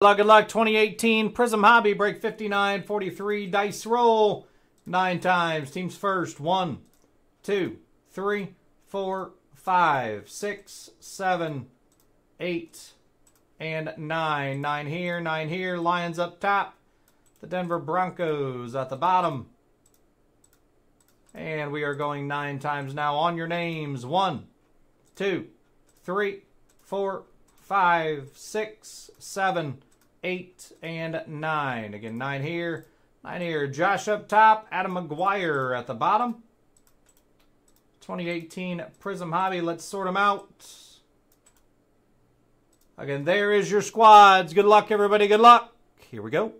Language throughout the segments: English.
Luck, good luck. 2018 Prizm Hobby break 59 43 dice roll nine times. Teams first. One, two, three, four, five, six, seven, eight, and nine. Nine here, nine here. Lions up top. The Denver Broncos at the bottom. And we are going nine times now on your names. One, two, three, four, five, six, seven eight, and nine. Again, nine here, nine here. Josh up top, Adam McGuire at the bottom. 2018 Prizm Hobby. Let's sort them out. Again, there is your squads. Good luck, everybody. Good luck. Here we go.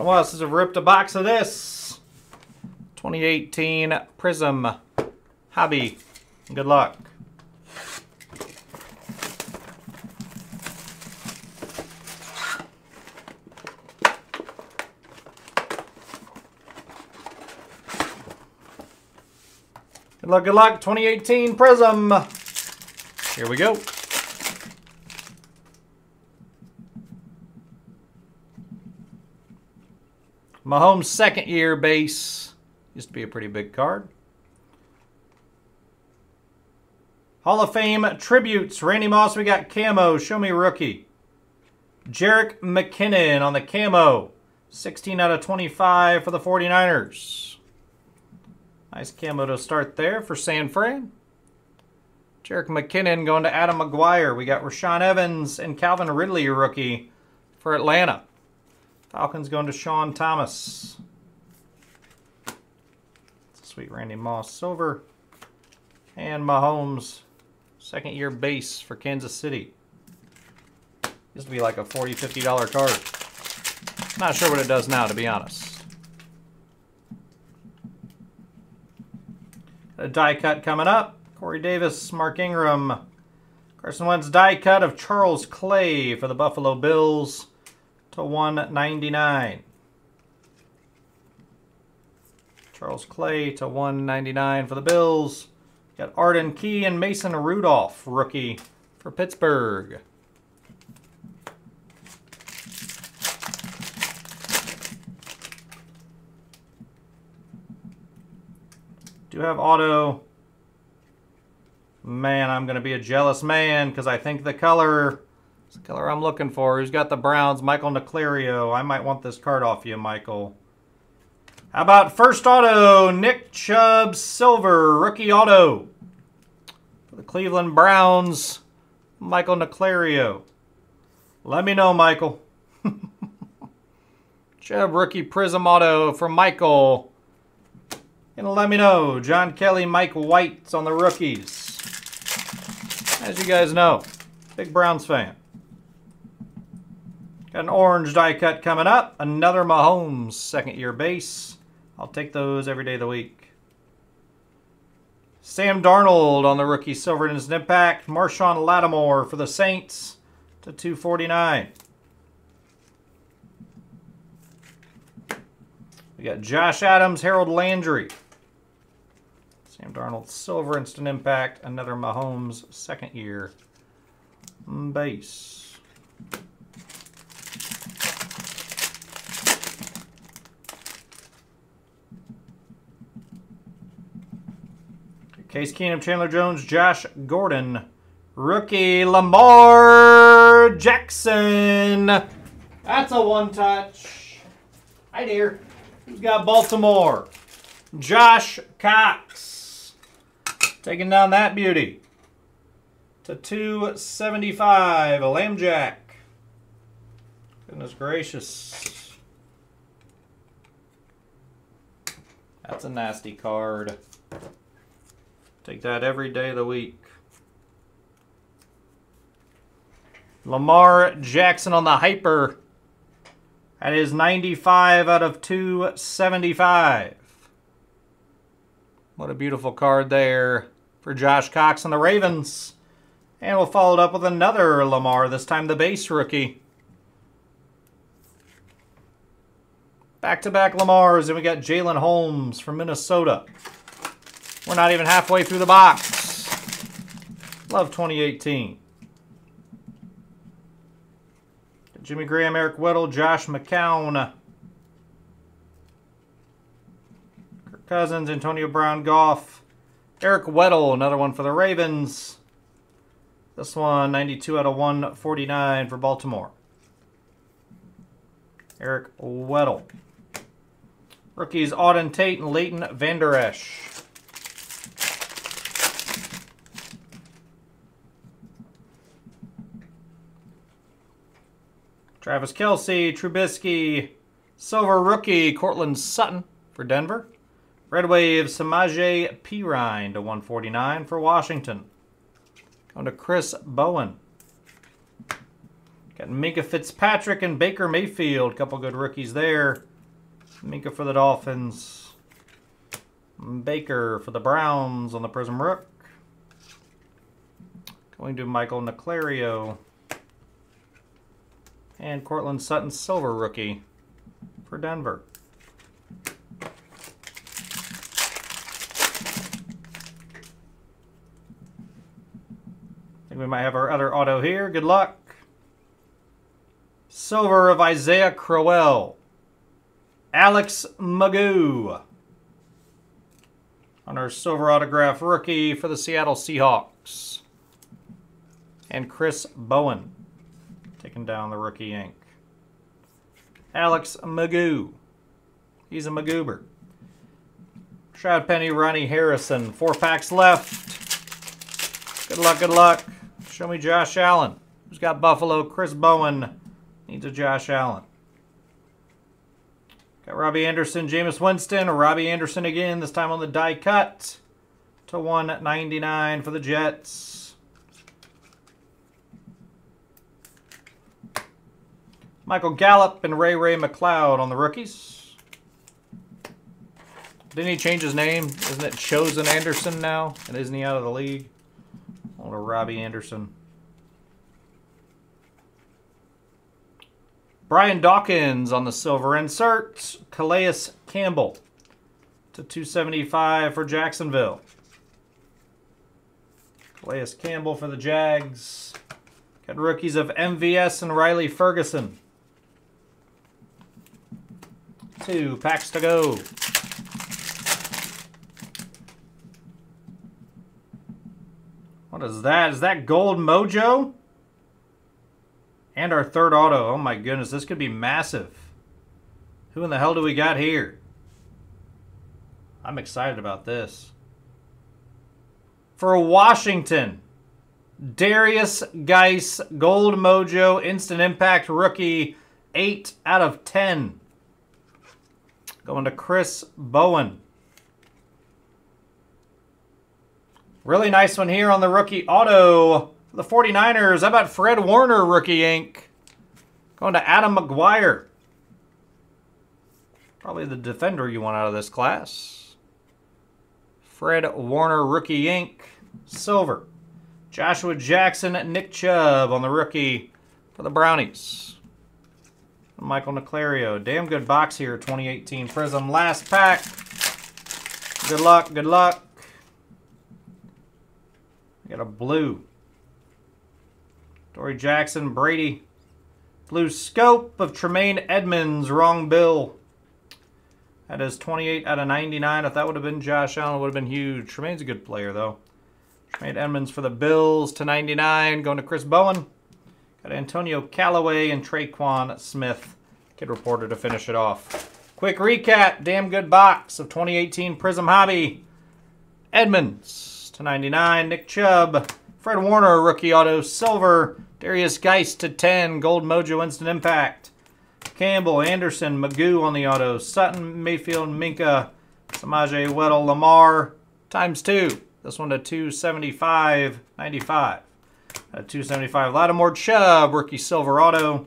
Been a while since I've ripped a box of this. 2018 Prizm Hobby. Good luck. Good luck, good luck. 2018 Prizm. Here we go. Mahomes' second year base. Used to be a pretty big card. Hall of Fame tributes. Randy Moss, we got camo. Show me rookie. Jerick McKinnon on the camo. 16 out of 25 for the 49ers. Nice camo to start there for San Fran. Jerick McKinnon going to Adam McGuire. We got Rashaan Evans and Calvin Ridley, rookie for Atlanta. Falcons going to Sean Thomas. Sweet Randy Moss silver. And Mahomes, second year base for Kansas City. Used to be like a $40, $50 card. Not sure what it does now, to be honest. A die cut coming up. Corey Davis, Mark Ingram. Carson Wentz die cut of Charles Clay for the Buffalo Bills to 199. Charles Clay to 199 for the Bills. Got Arden Key and Mason Rudolph, rookie for Pittsburgh. Do have auto. Man, I'm going to be a jealous man because I think the color it's the color I'm looking for. Who's got the Browns? Michael Neclario. I might want this card off you, Michael. How about first auto? Nick Chubb Silver. Rookie auto. For the Cleveland Browns, Michael Neclario. Let me know, Michael. Chubb Rookie Prizm Auto for Michael. And let me know. John Kelly, Mike White's on the rookies. As you guys know, big Browns fan. Got an orange die cut coming up. Another Mahomes second year base. I'll take those every day of the week. Sam Darnold on the rookie silver instant impact. Marshon Lattimore for the Saints to 249. We got Josh Adams, Harold Landry. Sam Darnold silver instant impact. Another Mahomes second year base. Case Keenum, Chandler Jones, Josh Gordon. Rookie Lamar Jackson. That's a one touch. Hi, dear. Who's got Baltimore? Josh Cox. Taking down that beauty. To 275. A Lamb Jack. Goodness gracious. That's a nasty card. Take that every day of the week. Lamar Jackson on the Hyper. That is 95 out of 275. What a beautiful card there for Josh Cox and the Ravens. And we'll follow it up with another Lamar, this time the base rookie. Back-to-back -back Lamars, and we got Jalyn Holmes from Minnesota. We're not even halfway through the box. Love 2018. Jimmy Graham, Eric Weddle, Josh McCown. Kirk Cousins, Antonio Brown, Goff. Eric Weddle, another one for the Ravens. This one, 92 out of 149 for Baltimore. Eric Weddle. Rookies Auden Tate and Leighton Vander Esch. Travis Kelce, Trubisky, Silver Rookie, Courtland Sutton for Denver. Red Wave, Samaje Perine to 149 for Washington. Going to Chris Bowen. Got Minkah Fitzpatrick and Baker Mayfield. Couple good rookies there. Minkah for the Dolphins. Baker for the Browns on the Prizm Rook. Going to Michael Naclario. And Courtland Sutton Silver Rookie for Denver. I think we might have our other auto here. Good luck. Silver of Isaiah Crowell. Alex Magoo. On our silver autograph rookie for the Seattle Seahawks. And Chris Bowen. Taking down the rookie ink. Alex Magoo. He's a Magoober. Shad Penny, Ronnie Harrison. Four packs left. Good luck, good luck. Show me Josh Allen. Who's got Buffalo? Chris Bowen needs a Josh Allen. Got Robbie Anderson, Jameis Winston, Robbie Anderson again, this time on the die cut to 199 for the Jets. Michael Gallup and Ray-Ray McCloud on the rookies. Didn't he change his name? Isn't it Chosen Anderson now? And isn't he out of the league? Old Robbie Anderson. Brian Dawkins on the silver insert. Calais Campbell to 275 for Jacksonville. Calais Campbell for the Jags. Got rookies of MVS and Riley Ferguson. Two packs to go. What is that? Is that Gold Mojo? And our third auto. Oh my goodness, this could be massive. Who in the hell do we got here? I'm excited about this. For Washington, Derrius Guice, Gold Mojo, Instant Impact Rookie, 8 out of 10. Going to Chris Bowen. Really nice one here on the rookie auto. For the 49ers, how about Fred Warner rookie ink? Going to Adam McGuire. Probably the defender you want out of this class. Fred Warner rookie ink. Silver. Joshua Jackson, Nick Chubb on the rookie for the Brownies. Michael Naclario. Damn good box here, 2018 Prizm. Last pack. Good luck, good luck. Got a blue. Dory Jackson, Brady. Blue scope of Tremaine Edmunds, wrong bill. That is 28 out of 99. If that would have been Josh Allen, it would have been huge. Tremaine's a good player, though. Tremaine Edmunds for the Bills to 99. Going to Chris Bowen. Got Antonio Callaway and Tre'Quan Smith. Kid reporter to finish it off. Quick recap. Damn good box of 2018 Prizm Hobby. Edmunds to 99. Nick Chubb. Fred Warner, rookie auto, silver. Derrius Guice to 10. Gold Mojo Instant Impact. Campbell, Anderson, Magoo on the auto. Sutton, Mayfield, Minkah, Samaje, Weddle, Lamar. Times two. This one to 275.95. At 275, Lattimore Chubb, rookie Silverado.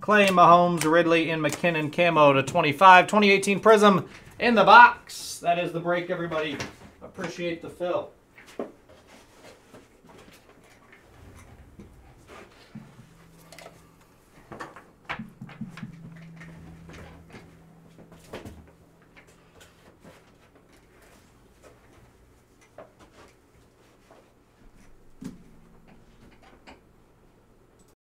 Clay, Mahomes, Ridley, and McKinnon camo to 25. 2018 Prizm in the box. That is the break, everybody. Appreciate the fill.